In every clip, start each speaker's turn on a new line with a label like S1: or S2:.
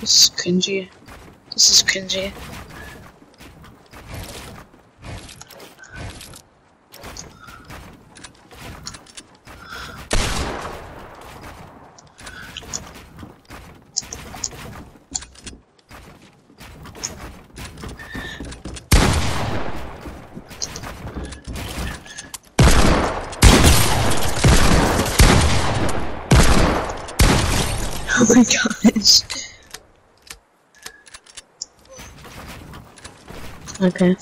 S1: this is cringy. This is cringy. Oh my gosh. Okay.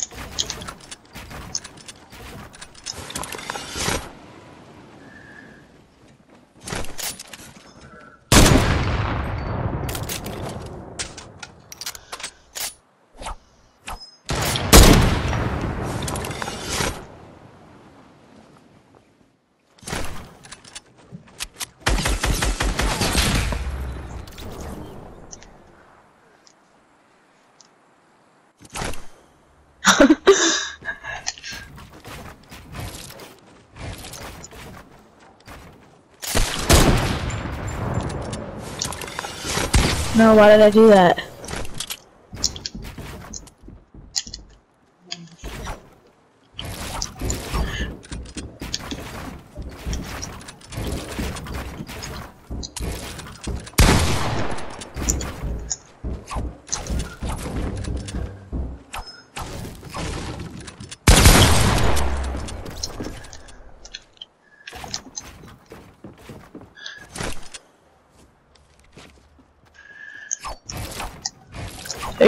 S1: No, why did I do that?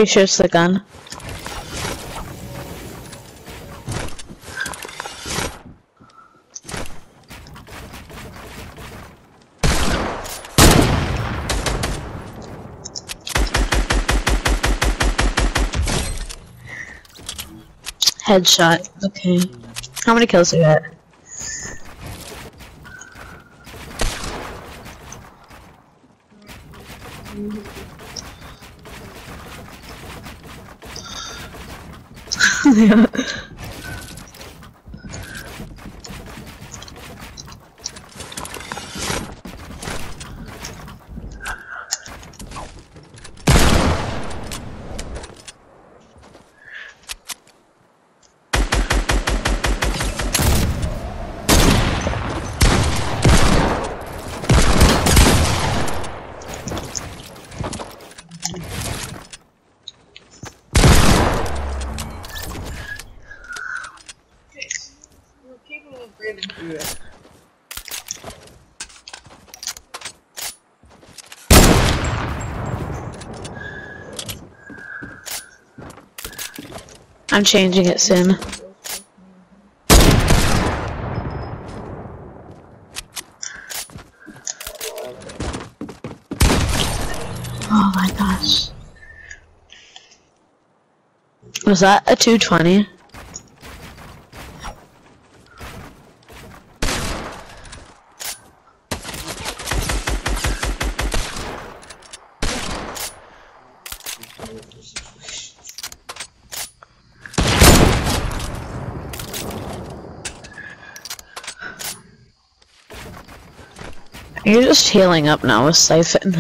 S1: You sure it's the gun? Headshot. Okay. How many kills you at? yeah. I'm changing it soon. Oh my gosh. Was that a 220? Just healing up now with Siphon.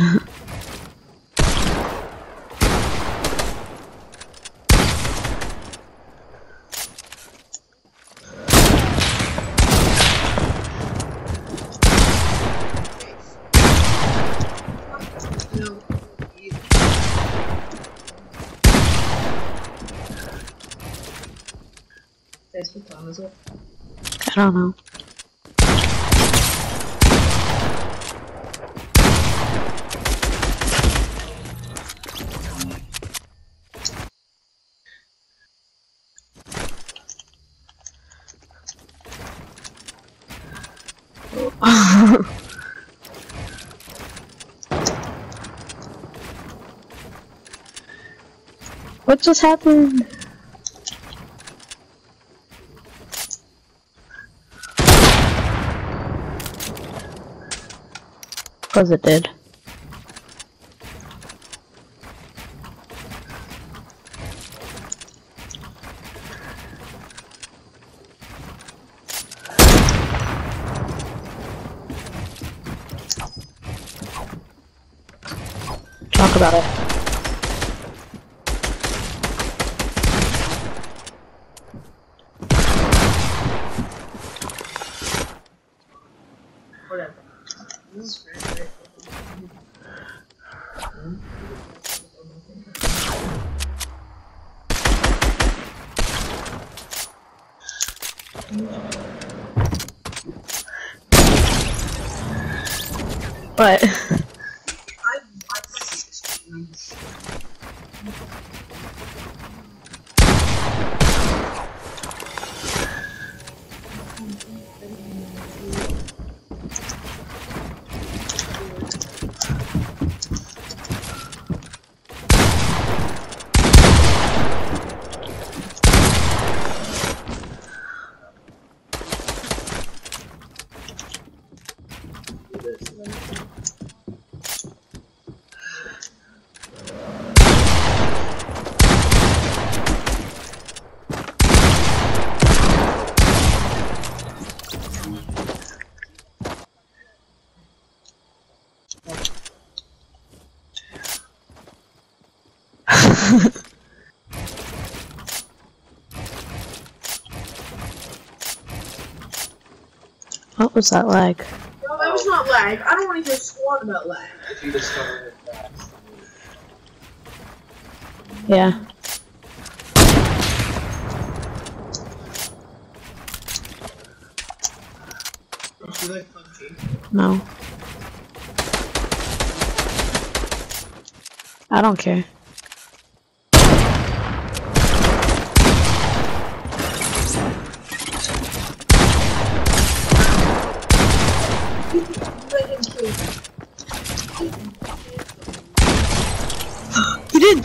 S2: No. you- That's what time is it?
S1: I don't know. What just happened? Cause it did. Was that like?
S2: No, that was not lag. I don't want to hear squat about lag.
S3: If you discover it fast.
S1: Yeah.
S2: Like
S1: No. I don't care.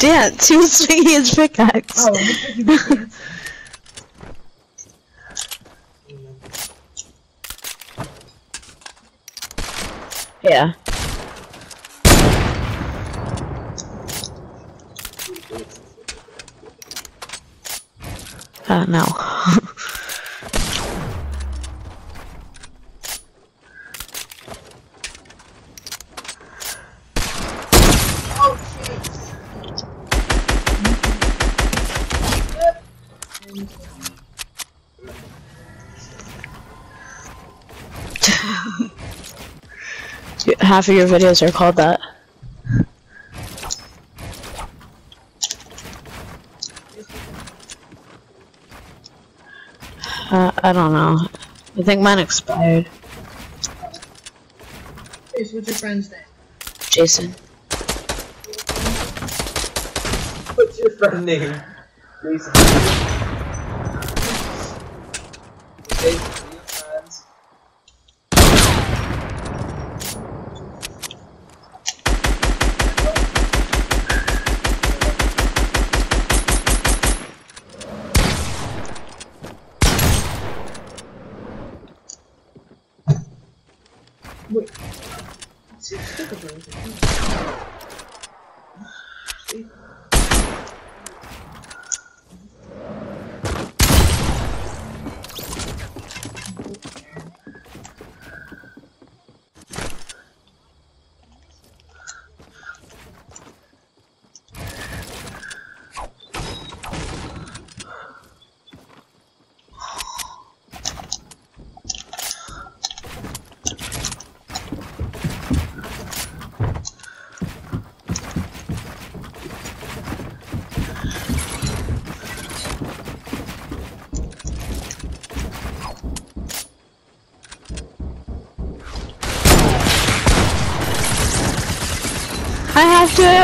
S1: Dance. He was swinging his pickaxe.
S2: Oh, looks like he did.
S1: Yeah. Uh, no. Half of your videos are called that. Uh, I don't know. I think mine expired.
S2: Okay, so what's your friend's name?
S1: Jason.
S3: What's your friend name? Jason. Jason,
S2: Wait. Your sticker bro?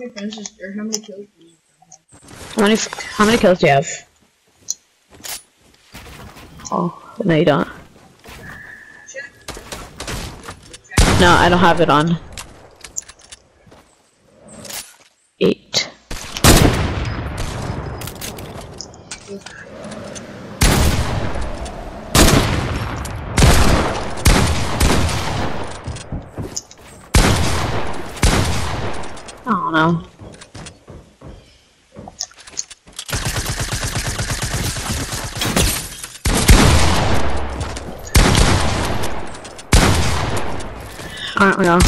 S2: Many friends is, or how many kills do you
S1: How many how many kills do you have? Oh, no you don't. No, I don't have it on. Eight. I don't know. Don't know.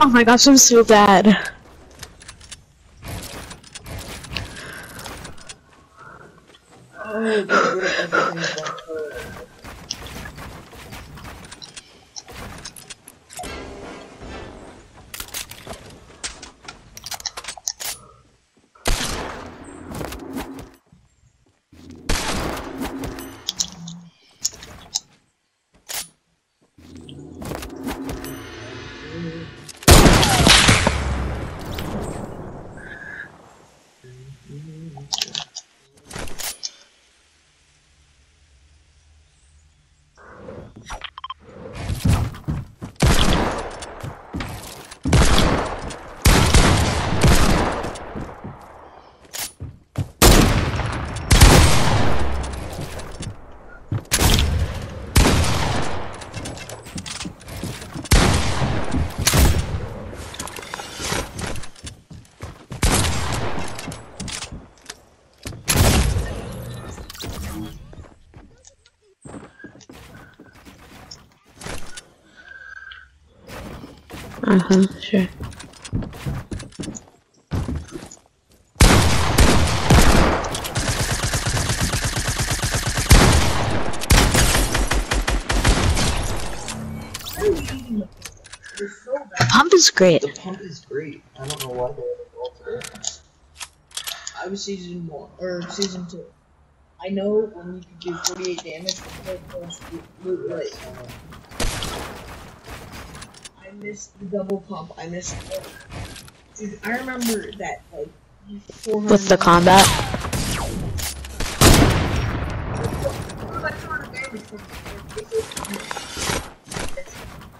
S1: Oh my gosh, I'm so bad.
S3: Oh, get rid of everything but her.
S1: Uh huh, sure.
S2: You're so bad.
S1: Pump is great.
S3: The pump is great. I don't know why they evolved it.
S2: I was season one or season two. I know when you can do 48 damage with plus loot right. I missed the double pump. I missed. Dude, I remember that like 400.
S1: With the combat.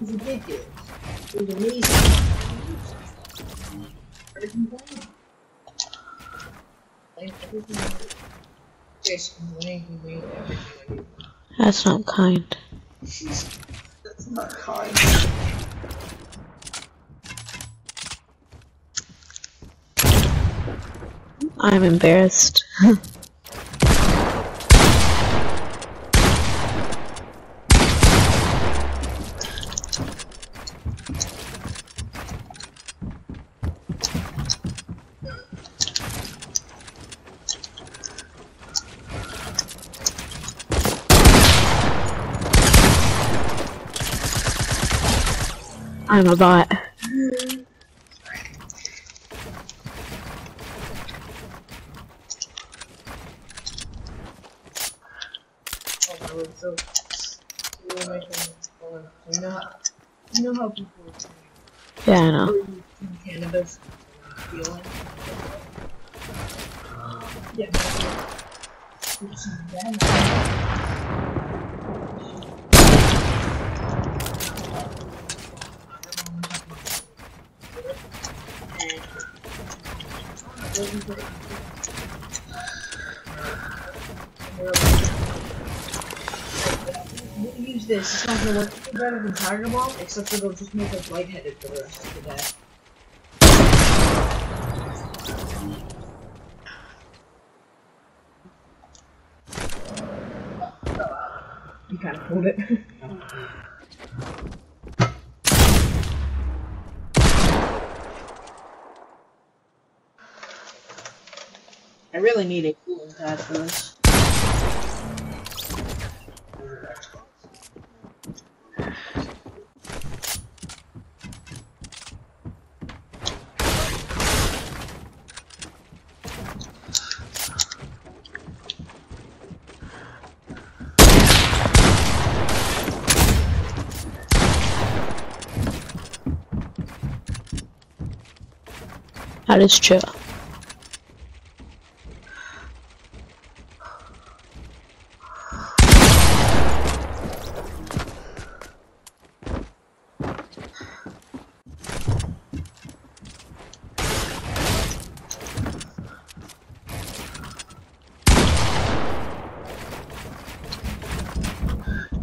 S2: Ridiculous. It was amazing. Everything playing. Like, everything. Basically, anything, doing everything.
S1: That's not kind.
S3: That's not kind.
S1: I'm embarrassed. I'm a bot.
S2: Oh my word, so we were making fun. You know how you know how people In cannabis? Yeah. It's that. We'll use this. It's not gonna work any better than Tiger Balm, except it'll just make us lightheaded for the rest of the day. You kind of pulled it. I really need a cooling pad for this.
S1: That is true.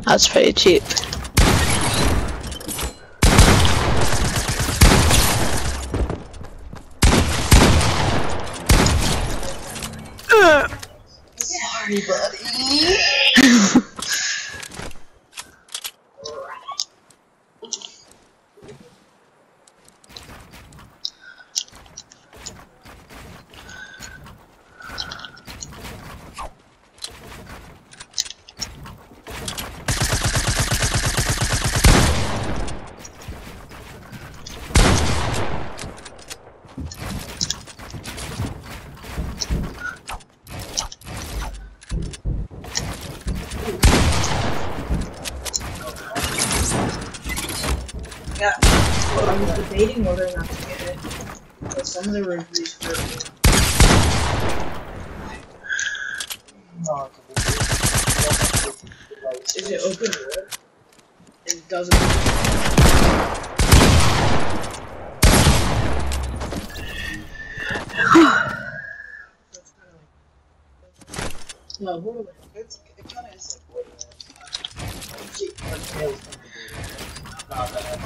S1: That's pretty cheap.
S2: Sorry, I was debating whether or not to get it. But some of the reviews were.
S3: No,
S2: Is it open wood? It doesn't. No, what they?
S3: It's, it kind of is like wood. Cheap, like nails come to Not bad.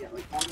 S3: Yeah, like Borderlands 2, like those games, they have good graphics. It's that much fun.